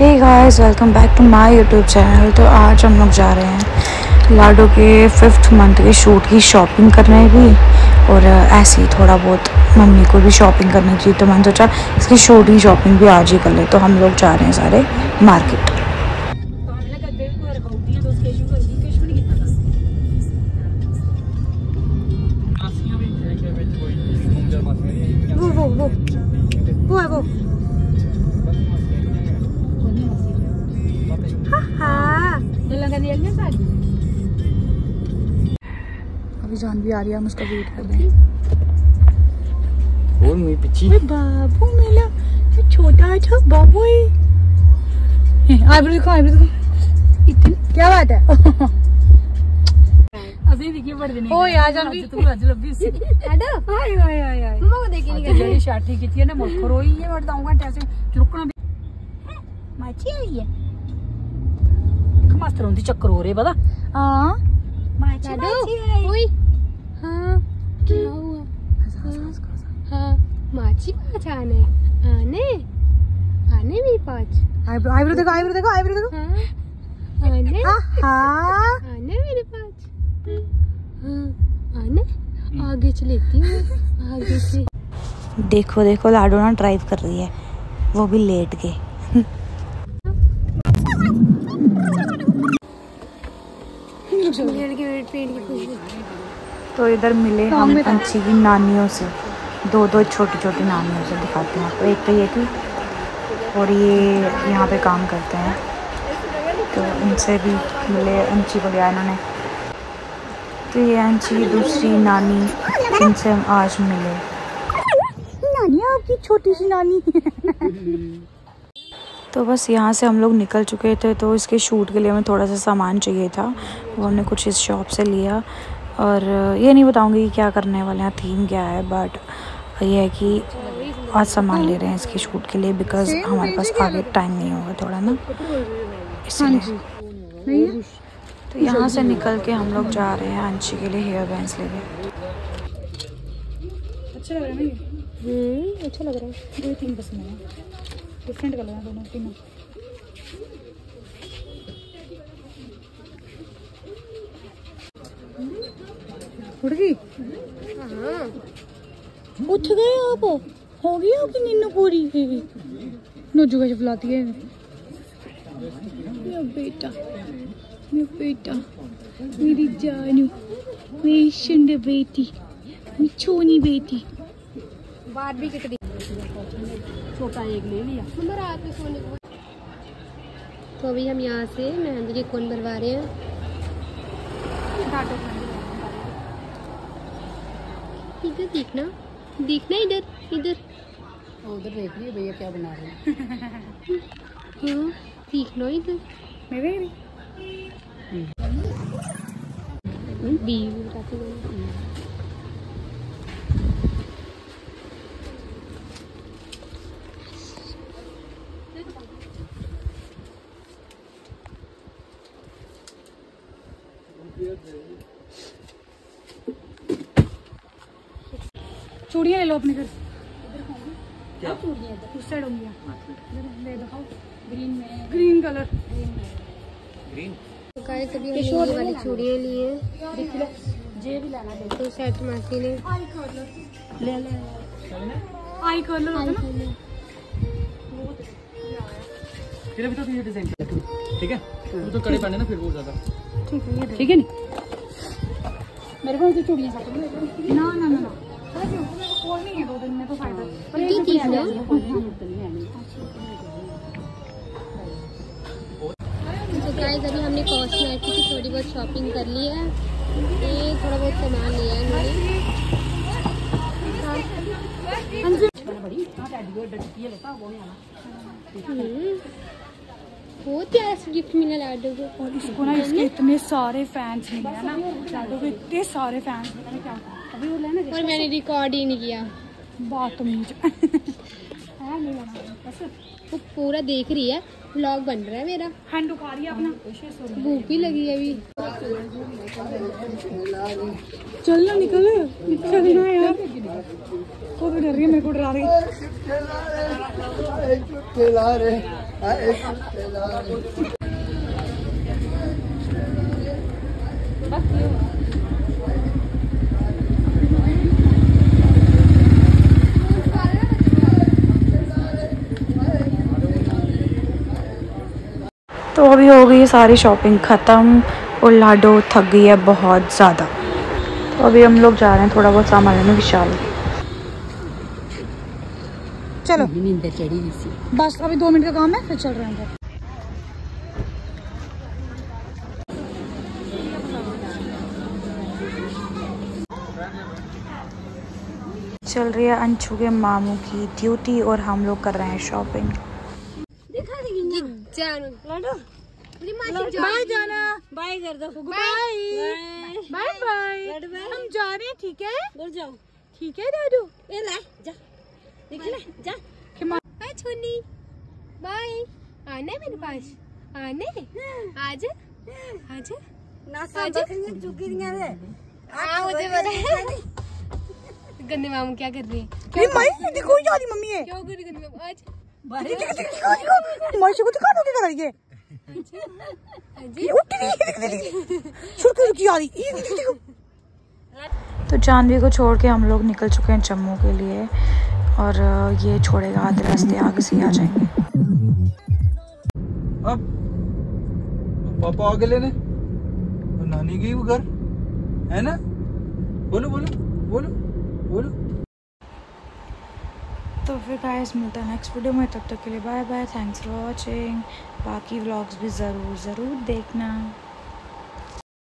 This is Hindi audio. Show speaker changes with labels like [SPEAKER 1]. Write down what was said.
[SPEAKER 1] Hey guys welcome back to my YouTube channel तो आज हम लोग जा रहे हैं लाडो के फिफ्थ मंथ के शूट की शॉपिंग करने भी और ऐसे ही थोड़ा बहुत मम्मी को भी शॉपिंग करनी थी तो मैंने सोचा इसकी शूट की शॉपिंग भी आज ही कर ले। तो हम लोग जा रहे हैं सारे मार्केट
[SPEAKER 2] वो वो वो वो है, वो।
[SPEAKER 1] अभी जान भी आ रही है हम उसका वेट कर रहे हैं
[SPEAKER 3] और मेरी पिछी
[SPEAKER 1] बाबू मेरा तो छोटा सा बाबू है आईब्रो दिखो आईब्रो दिखो इतनी क्या बात है
[SPEAKER 2] ਅਸੀਂ ਦੇਖੀ ਬੜੇ ਦਿਨ
[SPEAKER 1] ओ यार जान भी
[SPEAKER 2] ਤੂੰ ਅੱਜ ਲੱਭੀ ਸੀ
[SPEAKER 1] ਐਡਾ ਹਾਏ ਹਾਏ ਹਾਏ ਹਾਏ
[SPEAKER 2] ਮਮਾ ਕੋ ਦੇਖੀ ਨਹੀਂ ਜਿਹੜੀ ਸ਼ਾਟੀ ਕੀਤੀ ਇਹਨੇ ਮੁੱਖ ਰੋਈ ਹੈ ਵੜਦਾ ਹੂੰ ਘੰਟੇ ਸੇ ਚੁਰਕਣਾ ਵੀ ਮਾਚੀ ਆਈ ਹੈ मस्त रौंदी चक्कर
[SPEAKER 1] हो
[SPEAKER 2] रहे पता?
[SPEAKER 4] हाँ। हाँ। क्या हाँ। हुआ? हाँ। आने। आने। भी
[SPEAKER 1] आईब्रो आईब्रो देखो आईब्रो देखो आईब्रो देखो।
[SPEAKER 4] हाँ। आने।
[SPEAKER 1] हाँ,
[SPEAKER 4] आने मेरे आने। आगे चलेती हूँ। आगे से।
[SPEAKER 1] देखो देखो लाडो ना ड्राइव कर रही है। वो भी लेट
[SPEAKER 4] गए।
[SPEAKER 1] तो इधर मिले हम अंशी की नानियों से। दो दो छोटी छोटी नानियों से दिखाते हैं आपको। एक तो ये थी और ये यहाँ पे काम करते हैं। तो इनसे भी मिले अंशी को लिया इन्होंने। तो ये अंशी की दूसरी नानी जिनसे हम आज मिले। नानी आपकी छोटी सी नानी। तो बस यहाँ से हम लोग निकल चुके थे तो इसके शूट के लिए हमें थोड़ा सा सामान चाहिए था। वो हमने कुछ इस शॉप से लिया और ये नहीं बताऊँगी कि क्या करने वाले हैं थीम क्या है बट ये है कि आज सामान ले रहे हैं इसके शूट के लिए बिकॉज़ हमारे पास आगे टाइम नहीं होगा थोड़ा ना? इसलिए। तो यहाँ से निकल के हम लोग जा रहे हैं अंशी के लिए हेयर बैंड्स लेने।
[SPEAKER 2] अच्छा लग रहा है ना ये
[SPEAKER 4] हम्म अच्छा लग रहा है।
[SPEAKER 2] दो तीन पसंद है। डिफरेंट कलर है दोनों तीनों उड़ गई
[SPEAKER 4] हाँ
[SPEAKER 1] उठ गए आप हो गई आपकी नींद पूरी नोजू कैसे बुलाती है मेरा बेटा मेरा बेटा मेरी जानू मेरी बेटी मेरी छोनी बेटी
[SPEAKER 4] बार भी कितनी
[SPEAKER 2] छोटा एक ले लिया।
[SPEAKER 4] रात में सोने को। तो अभी हम यहाँ से मेहंदी के कोन भरवा रहे हैं। इधर देखना। देखना इधर इधर।
[SPEAKER 2] उधर देख लियो भैया क्या बना रहे हैं।
[SPEAKER 4] हाँ देखना इधर।
[SPEAKER 2] मेरे
[SPEAKER 4] बीवी बताती
[SPEAKER 2] चूड़ियाँ ले लो अपने घर क्या? चूड़ियाँ उस साइड होंगी ले दिखाओ। ग्रीन में ग्रीन कलर
[SPEAKER 4] तो गाइस अभी हमने ये वाली चूड़ियाँ ली हैं।
[SPEAKER 2] देख लो जे भी लेना दे
[SPEAKER 4] तो सेट मासी ने
[SPEAKER 2] ले ले आई कलर होता ना?
[SPEAKER 3] फिर अभी तो ये डिज़ाइन ठीक है? वो तो कड़े पहने ना फिर वो ज़्यादा।
[SPEAKER 2] ठीक है ये ठीक है नहीं मेरे को तो चूड़ियाँ ना ना ना।
[SPEAKER 4] गाइस अभी हमने कॉस्मेटिक की थोड़ी बहुत शॉपिंग कर ली है। ये थोड़ा बहुत सामान लिया है
[SPEAKER 2] आना
[SPEAKER 4] हम्म, बहुत प्यारा गिफ्ट मिला लाडो को।
[SPEAKER 2] और इसको ना इसके इतने सारे फैंस मिले ना। लाडो के इतने सारे फैंस मिले क्या अभी वो लेना
[SPEAKER 4] और मैंने रिकॉर्ड ही नहीं किया।
[SPEAKER 2] है नहीं
[SPEAKER 4] वो पूरा देख रही है व्लॉग बन रहा है मेरा।
[SPEAKER 2] हैंड उठा रही है अपना।
[SPEAKER 4] भूख भी लगी है अभी।
[SPEAKER 2] चलना निकल। चलना यार। वो तो डर रही है मेरे को डरा रही है।
[SPEAKER 3] खिला
[SPEAKER 1] तो अभी हो गई है सारी शॉपिंग ख़त्म और लाडो थक गई है बहुत ज़्यादा। तो अभी हम लोग जा रहे हैं थोड़ा बहुत सामान लेने विशाल।
[SPEAKER 2] चलो। बस अभी दो मिनट का काम है फिर चल रहे हैं
[SPEAKER 1] चल रही है अंशु के मामू की ड्यूटी और हम लोग कर रहे हैं शॉपिंग
[SPEAKER 4] जानो। लाडो।
[SPEAKER 2] बाय जाना। बाय कर दो। बाय। बाय। बाय हम जा रहे हैं ठीक है?
[SPEAKER 4] जाओ।
[SPEAKER 2] ठीक है दादू?
[SPEAKER 4] ए ला जा। देख ले जा। बाय छोनी। बाय। आने मेरे पास। आने। आजा? आजा?
[SPEAKER 2] नासा बकरियाँ चुकी रे
[SPEAKER 4] हाँ मुझे पता है। गन्ने मामू क्या कर रही है?
[SPEAKER 2] नहीं मैं देखो जा रही मम्मी है।
[SPEAKER 4] क्या कर रही गन्ने मामू? आज?
[SPEAKER 2] के देख
[SPEAKER 1] तो जानवी को छोड़ के हम लोग निकल चुके हैं जम्मू के लिए और ये छोड़ेगा आधे रास्ते आगे से आ जाएँगे।
[SPEAKER 5] अब पापा आगे लेने? नानी गई वो घर? है ना? बोलो बोलो बोलो बोलो।
[SPEAKER 1] फिर गाइस मिलता है नेक्स्ट वीडियो में, तब तक के लिए bye bye thanks for watching बाकी व्लॉग्स भी ज़रूर ज़रूर देखना।